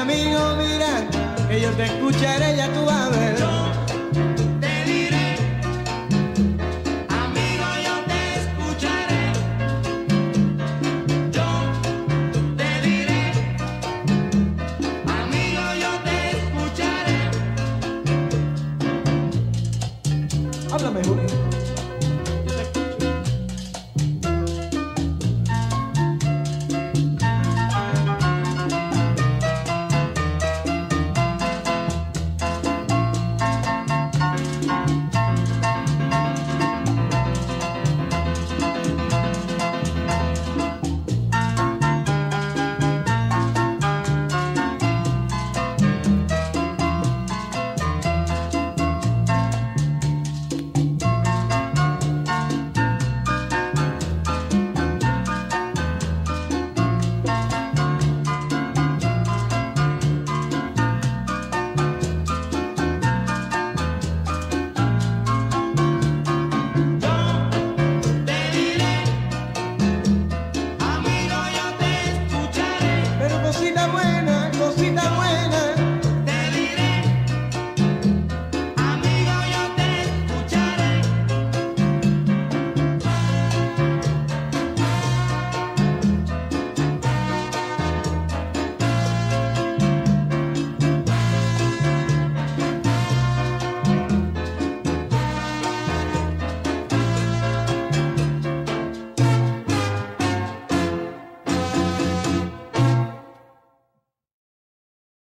amigo, mira, que yo te escucharé, ya tú vas a ver. Yo te diré, amigo, yo te escucharé. Yo te diré, amigo, yo te escucharé. Háblame, Julio.